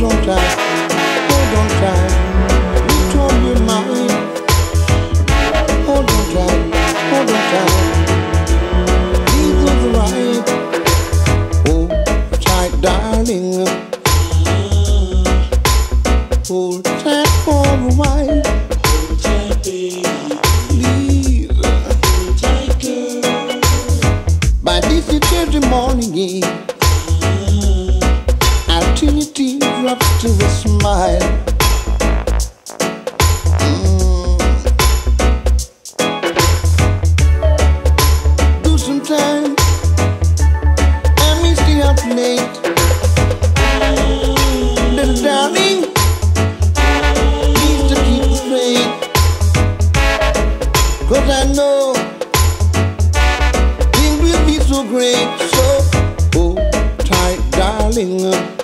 Hold on tight, hold on tight. Right. Hold tight, darling. Hold tight for a while. To a smile. Mm. Do some time, I darling, to keep I know things will be so great. So hold tight, darling.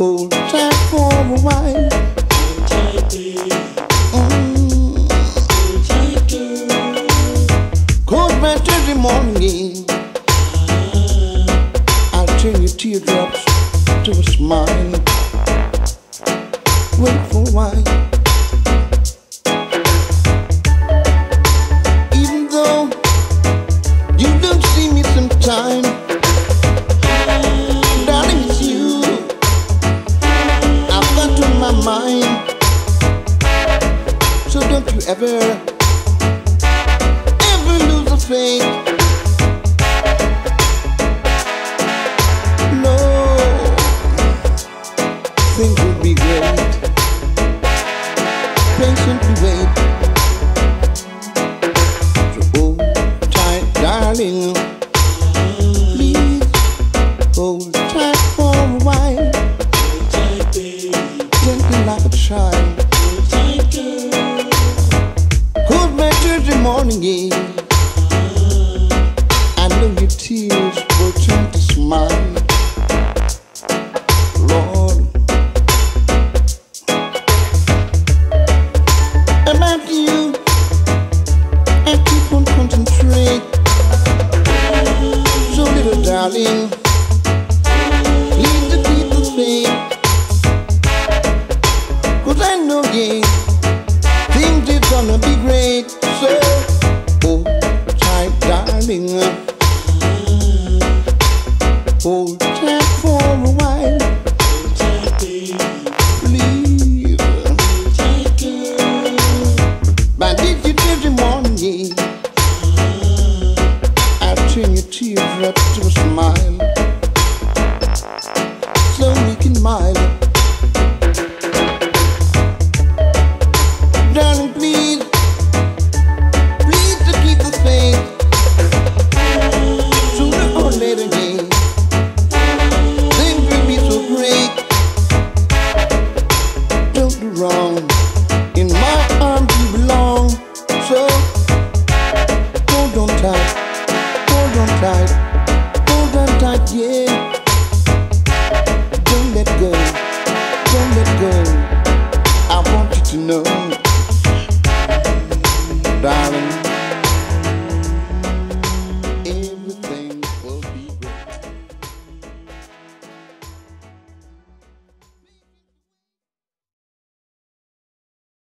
Hold tight for a while. Mm. Cause by Thursday morning, I'll turn your teardrops to a smile. Wait for a while. Ever, ever lose the faith. No, things will be great. Patiently wait. So hold tight, darling. Tuesday morning, I'll turn your teardrops to a smile. So we can smile.